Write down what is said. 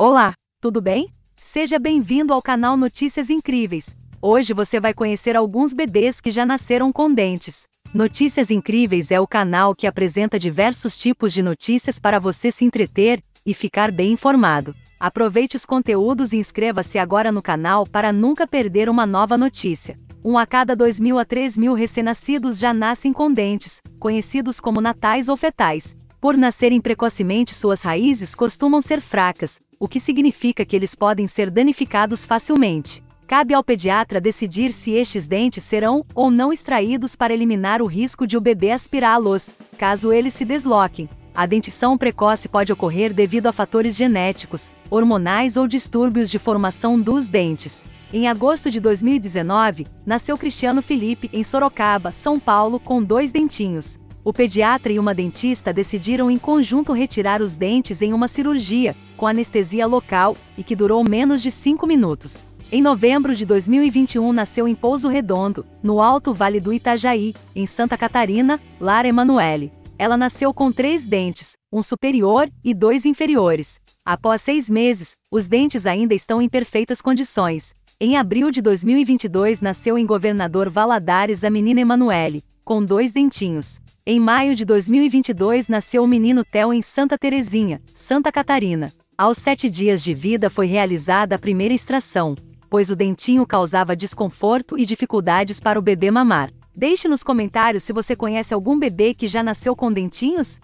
Olá, tudo bem? Seja bem-vindo ao canal Notícias Incríveis. Hoje você vai conhecer alguns bebês que já nasceram com dentes. Notícias Incríveis é o canal que apresenta diversos tipos de notícias para você se entreter e ficar bem informado. Aproveite os conteúdos e inscreva-se agora no canal para nunca perder uma nova notícia. Um a cada 2 mil a 3 mil recém-nascidos já nascem com dentes, conhecidos como natais ou fetais. Por nascerem precocemente, suas raízes costumam ser fracas, o que significa que eles podem ser danificados facilmente. Cabe ao pediatra decidir se estes dentes serão ou não extraídos para eliminar o risco de o bebê aspirá-los, caso eles se desloquem. A dentição precoce pode ocorrer devido a fatores genéticos, hormonais ou distúrbios de formação dos dentes. Em agosto de 2019, nasceu Cristiano Felipe em Sorocaba, São Paulo, com dois dentinhos. O pediatra e uma dentista decidiram em conjunto retirar os dentes em uma cirurgia, com anestesia local, e que durou menos de 5 minutos. Em novembro de 2021 nasceu em Pouso Redondo, no Alto Vale do Itajaí, em Santa Catarina, Lara Emanuele. Ela nasceu com três dentes, um superior e dois inferiores. Após seis meses, os dentes ainda estão em perfeitas condições. Em abril de 2022 nasceu em Governador Valadares a menina Emanuele, com dois dentinhos. Em maio de 2022 nasceu o menino Theo em Santa Terezinha, Santa Catarina. Aos sete dias de vida foi realizada a primeira extração, pois o dentinho causava desconforto e dificuldades para o bebê mamar. Deixe nos comentários se você conhece algum bebê que já nasceu com dentinhos.